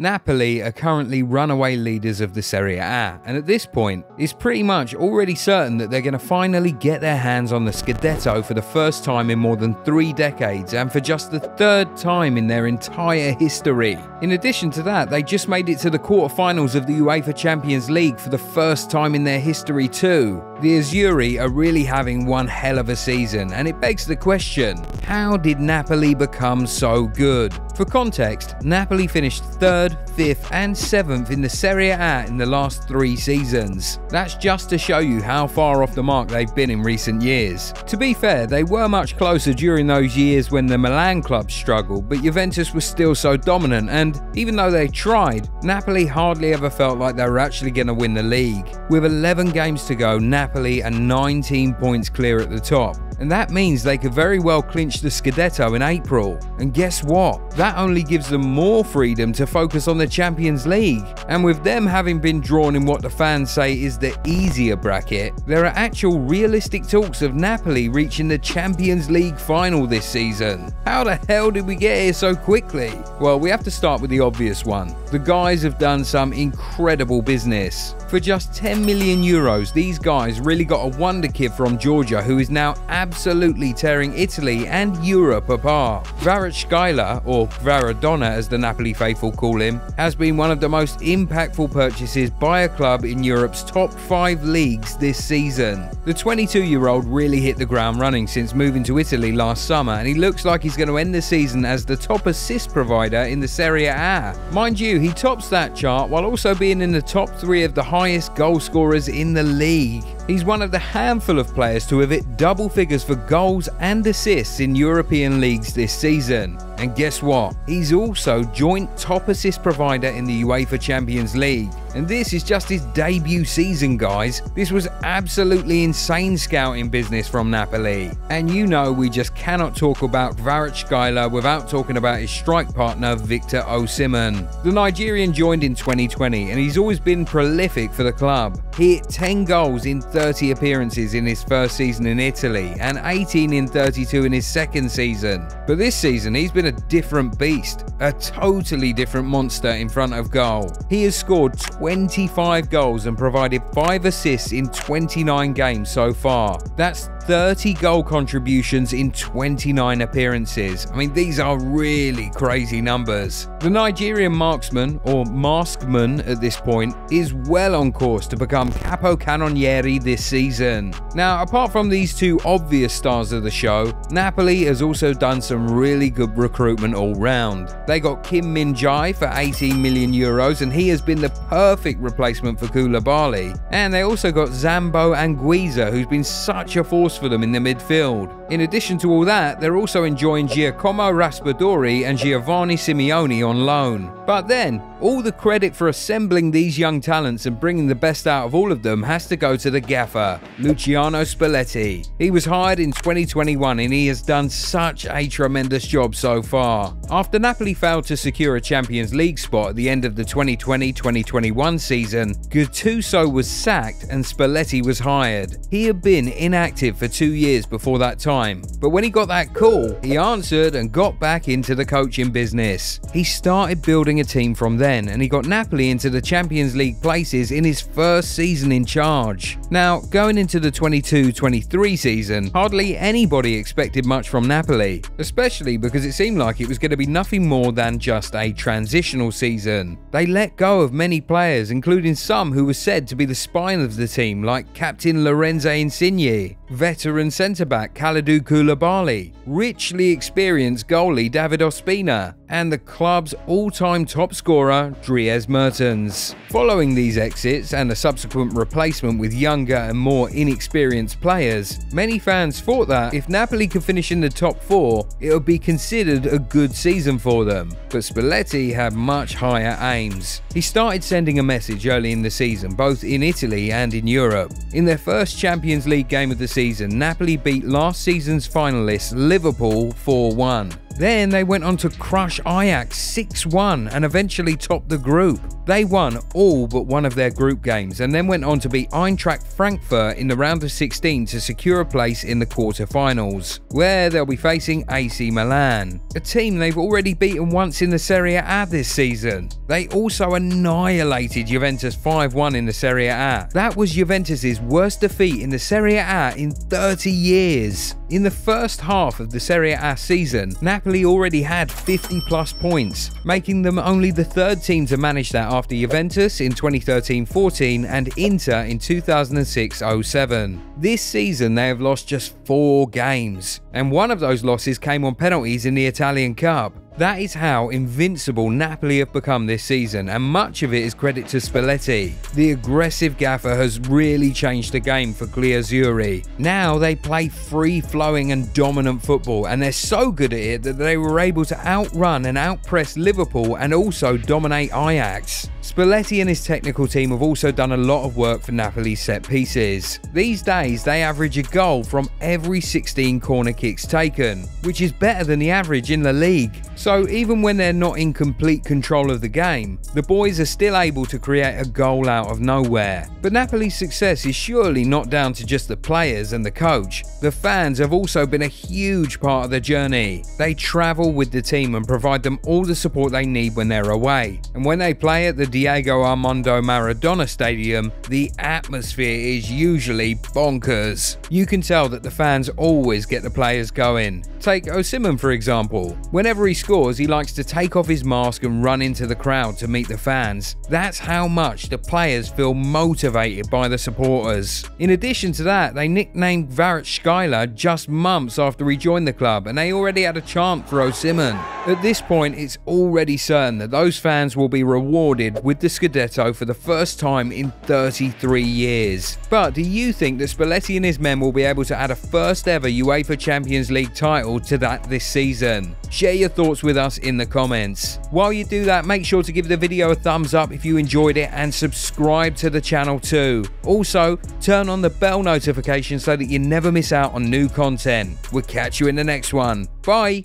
Napoli are currently runaway leaders of the Serie A, and at this point, it's pretty much already certain that they're going to finally get their hands on the Scudetto for the first time in more than three decades and for just the third time in their entire history. In addition to that, they just made it to the quarterfinals of the UEFA Champions League for the first time in their history, too. The Azzurri are really having one hell of a season, and it begs the question how did Napoli become so good? For context, Napoli finished third, fifth, and seventh in the Serie A in the last three seasons. That's just to show you how far off the mark they've been in recent years. To be fair, they were much closer during those years when the Milan club struggled, but Juventus was still so dominant, and even though they tried, Napoli hardly ever felt like they were actually going to win the league. With 11 games to go, Napoli are 19 points clear at the top and that means they could very well clinch the Scudetto in April. And guess what? That only gives them more freedom to focus on the Champions League. And with them having been drawn in what the fans say is the easier bracket, there are actual realistic talks of Napoli reaching the Champions League final this season. How the hell did we get here so quickly? Well, we have to start with the obvious one. The guys have done some incredible business. For just 10 million euros, these guys really got a wonder kid from Georgia who is now absolutely tearing Italy and Europe apart. Kvaratskhelia, or Kvaradona as the Napoli faithful call him, has been one of the most impactful purchases by a club in Europe's top five leagues this season. The 22 year old really hit the ground running since moving to Italy last summer, and he looks like he's going to end the season as the top assist provider in the Serie A. Mind you, he tops that chart while also being in the top three of the highest goal scorers in the league. He's one of the handful of players to have hit double figures for goals and assists in European leagues this season. And guess what? He's also joint top assist provider in the UEFA Champions League. And this is just his debut season, guys. This was absolutely insane scouting business from Napoli. And you know we just cannot talk about Kvaratskhelia without talking about his strike partner, Victor Osimhen. The Nigerian joined in 2020 and he's always been prolific for the club. He hit 10 goals in 30 appearances in his first season in Italy and 18 in 32 in his second season. But this season he's been a different beast, a totally different monster in front of goal. He has scored 25 goals and provided 5 assists in 29 games so far. That's 30 goal contributions in 29 appearances. I mean, these are really crazy numbers. The Nigerian marksman, or maskman at this point, is well on course to become capo cannoniere this season. Now, apart from these two obvious stars of the show, Napoli has also done some really good recruitment all round. They got Kim Min Jae for 18 million euros, and he has been the perfect replacement for Koulibaly. And they also got Zambo Anguissa, who's been such a force for them in the midfield. In addition to all that, they're also enjoying Giacomo Raspadori and Giovanni Simeone on loan. But then, all the credit for assembling these young talents and bringing the best out of all of them has to go to the gaffer, Luciano Spalletti. He was hired in 2021 and he has done such a tremendous job so far. After Napoli failed to secure a Champions League spot at the end of the 2020-2021 season, Gattuso was sacked and Spalletti was hired. He had been inactive for two years before that time, but when he got that call, he answered and got back into the coaching business. He started building a team from then and he got Napoli into the Champions League places in his first season in charge. Now, going into the 22-23 season, hardly anybody expected much from Napoli, especially because it seemed like it was going to be nothing more than just a transitional season. They let go of many players, including some who were said to be the spine of the team, like captain Lorenzo Insigne, veteran centre-back Kalidou Koulibaly, richly experienced goalie David Ospina, and the club's all-time top scorer Dries Mertens. Following these exits and a subsequent replacement with younger and more inexperienced players, many fans thought that if Napoli could finish in the top four, it would be considered a good season for them. But Spalletti had much higher aims. He started sending a message early in the season, both in Italy and in Europe. In their first Champions League game of the season, Napoli beat last season's finalists Liverpool 4-1. Then they went on to crush Ajax 6-1 and eventually topped the group. They won all but one of their group games and then went on to beat Eintracht Frankfurt in the round of 16 to secure a place in the quarter-finals, where they'll be facing AC Milan, a team they've already beaten once in the Serie A this season. They also annihilated Juventus 5-1 in the Serie A. That was Juventus' worst defeat in the Serie A in 30 years. In the first half of the Serie A season, Napoli already had 50 plus points, making them only the third team to manage that after Juventus in 2013-14 and Inter in 2006-07. This season they have lost just four games, and one of those losses came on penalties in the Italian Cup. That is how invincible Napoli have become this season, and much of it is credit to Spalletti. The aggressive gaffer has really changed the game for Azzurri. Now they play free-flowing and dominant football, and they're so good at it that they were able to outrun and outpress Liverpool and also dominate Ajax. Spalletti and his technical team have also done a lot of work for Napoli's set pieces. These days, they average a goal from every 16 corner kicks taken, which is better than the average in the league. So even when they're not in complete control of the game, the boys are still able to create a goal out of nowhere. But Napoli's success is surely not down to just the players and the coach. The fans have also been a huge part of the journey. They travel with the team and provide them all the support they need when they're away. And when they play at the Diego Armando Maradona Stadium, the atmosphere is usually bonkers. You can tell that the fans always get the players going. Take Osimhen for example. Whenever he scores, he likes to take off his mask and run into the crowd to meet the fans. That's how much the players feel motivated by the supporters. In addition to that, they nicknamed Kvaratskhelia just months after he joined the club, and they already had a chant for Osimhen. At this point, it's already certain that those fans will be rewarded with the Scudetto for the first time in 33 years. But do you think that Spalletti and his men will be able to add a first ever UEFA Champions League title to that this season? Share your thoughts with us in the comments. While you do that, make sure to give the video a thumbs up if you enjoyed it and subscribe to the channel too. Also, turn on the bell notification so that you never miss out on new content. We'll catch you in the next one. Bye!